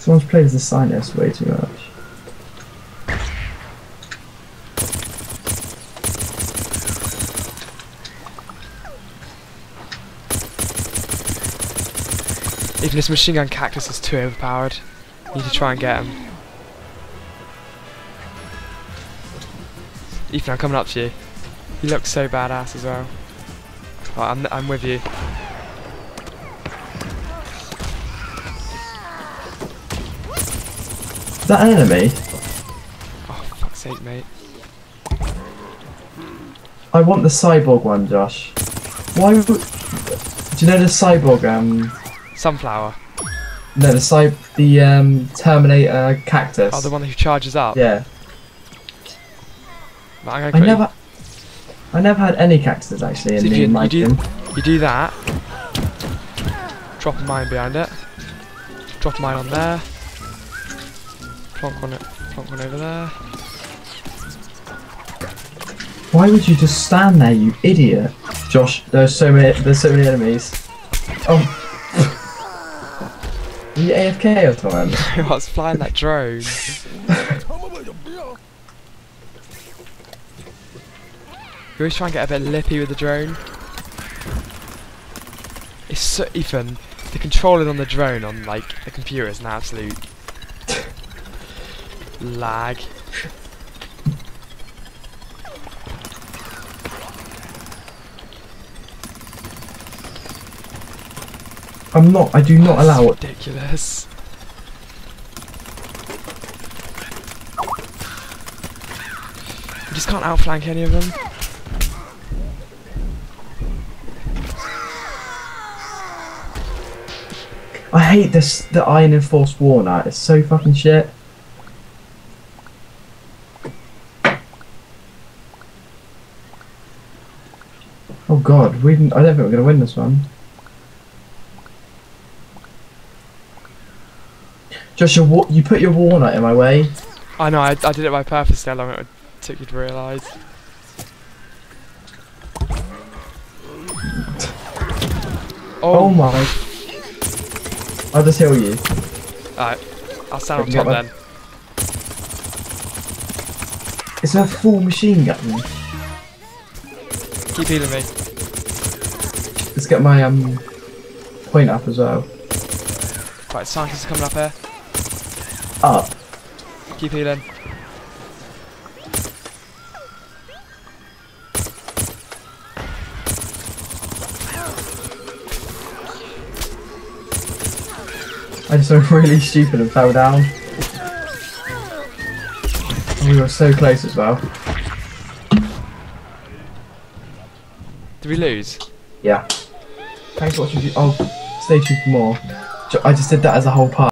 Someone's played as a scientist way too much. Even this machine gun cactus is too overpowered. You Need to try and get him. Ethan, I'm coming up to you. You look so badass as well. Oh, I'm, I'm with you. That an enemy? Oh, fuck's sake, mate. I want the cyborg one, Josh. Why would... Do you know the cyborg, um... Sunflower. No, the cy... The, um, Terminator cactus. Oh, the one who charges up. Yeah. I never... I never had any cactuses, actually, in the you- my you do- game. You do that. Drop a mine behind it. Drop a mine on there. Plonk one, it, plonk one over there. Why would you just stand there, you idiot? Josh, there's so many, there's so many enemies. Oh. Are you AFK or something? I was flying that drone. You always try and get a bit lippy with the drone. It's so Ethan. The controlling on the drone on like the computer is an absolute lag. I'm not, I do not allow it. Ridiculous. You just can't outflank any of them. I hate this, the Iron Enforced War Knight, it's so fucking shit. Oh god, we didn't, I don't think we're gonna win this one. Joshua, wa- you put your Knight in my way. I know, I, I did it by purpose, how long it took you to realise. Oh, Oh, my. I'll just heal you. Alright, I'll stand on top then. It's a full machine gun. Keep healing me. Let's get my um point up as well. Right, scientists are coming up here. Up. Keep healing. I just went really stupid and fell down. And we were so close as well. We lose? Yeah. Thanks for watching. Oh, stay tuned for more. I just did that as a whole part.